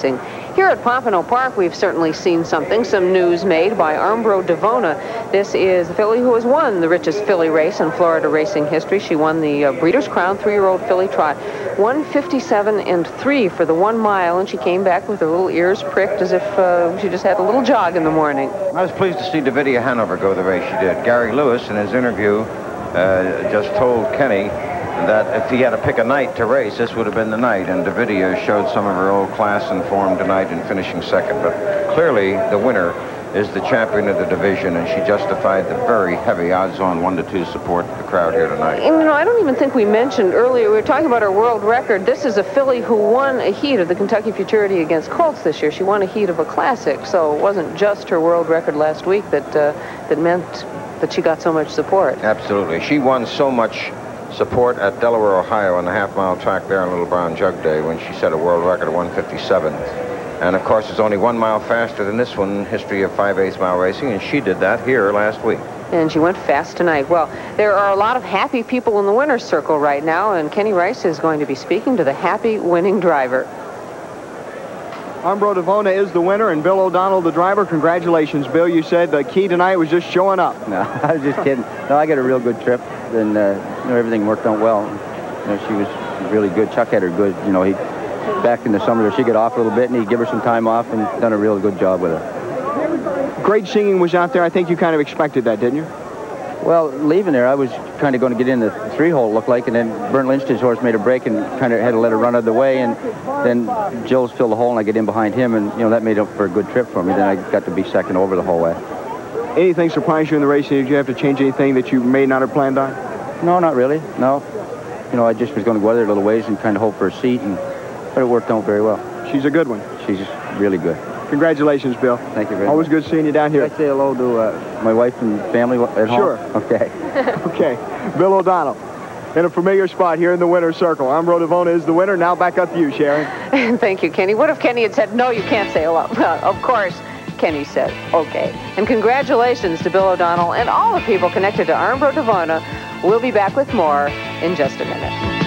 Here at Pompano Park, we've certainly seen something, some news made by Armbro Devona. This is the filly who has won the richest filly race in Florida racing history. She won the uh, Breeders' Crown three-year-old filly trot. 157 and 3 for the one mile, and she came back with her little ears pricked as if uh, she just had a little jog in the morning. I was pleased to see Davidia Hanover go the way she did. Gary Lewis, in his interview, uh, just told Kenny that if he had to pick a night to race, this would have been the night. And Davidia showed some of her old class and form tonight in finishing second. But clearly, the winner is the champion of the division, and she justified the very heavy odds-on one to two support the crowd here tonight. And, you know, I don't even think we mentioned earlier, we were talking about her world record. This is a filly who won a heat of the Kentucky Futurity against Colts this year. She won a heat of a classic, so it wasn't just her world record last week that, uh, that meant that she got so much support. Absolutely. She won so much support at Delaware, Ohio on the half-mile track there on Little Brown Jug Day when she set a world record of 157. And of course, it's only one mile faster than this one, history of 5 8 mile racing, and she did that here last week. And she went fast tonight. Well, there are a lot of happy people in the winner's circle right now, and Kenny Rice is going to be speaking to the happy winning driver. Armbro Devona is the winner, and Bill O'Donnell the driver. Congratulations, Bill. You said the key tonight was just showing up. No, I was just kidding. No, I got a real good trip, and uh, you know, everything worked out well. You know, she was really good. Chuck had her good. You know, he back in the summer she got off a little bit, and he'd give her some time off, and done a real good job with her. Great singing was out there. I think you kind of expected that, didn't you? Well, leaving there, I was kind of going to get in the three-hole, looked like, and then Bernd Lynch's horse made a break and kind of had to let her run out of the way, and then Joe's filled the hole, and I get in behind him, and, you know, that made up for a good trip for me. Then I got to be second over the whole way. Anything surprised you in the race? Did you have to change anything that you may not have planned on? No, not really, no. You know, I just was going to go there a little ways and kind of hope for a seat, and but it worked out very well. She's a good one. She's really good. Congratulations, Bill. Thank you very Always much. Always good seeing you down here. Can I say hello to uh, my wife and family at home? Sure. Okay. okay. Bill O'Donnell in a familiar spot here in the winner's circle. Armbro Devona is the winner. Now back up to you, Sharon. Thank you, Kenny. What if Kenny had said, no, you can't say hello? of course, Kenny said, okay. And congratulations to Bill O'Donnell and all the people connected to Armbro Devona. We'll be back with more in just a minute.